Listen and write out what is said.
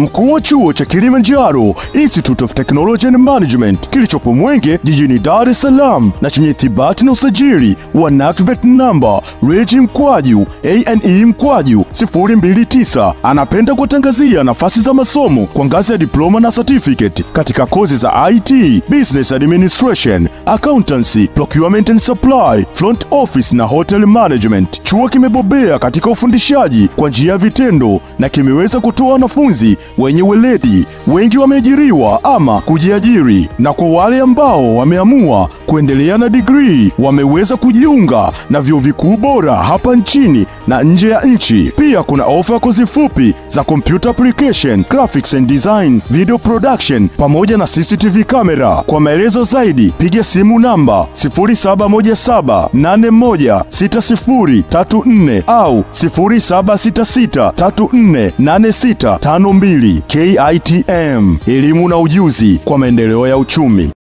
mkuu wa chuo cha Kilimanjaro Institute of Technology and Management kilichopo Mwenge jijini Dar es Salaam na chenye thibati na usajili wa NACTVET namba reji mkwaju ane mkwaju 029 anapenda kuwatangazia nafasi za masomo kwa ngazi ya diploma na certificate katika kozi za IT, Business Administration, Accountancy, Procurement and Supply, Front Office na Hotel Management. Chuo kimebobea katika ufundishaji kwa njia ya vitendo na kimeweza kutoa wanafunzi wenye weledi. Wengi wameajiriwa ama kujiajiri, na kwa wale ambao wameamua kuendelea na digrii wameweza kujiunga na vyuo vikuu bora hapa nchini na nje ya nchi. Pia kuna ofa ya kozi fupi za computer application, graphics and design, video production pamoja na CCTV camera. Kwa maelezo zaidi piga simu namba 0717816034 au 0766348652. KITM, elimu na ujuzi kwa maendeleo ya uchumi.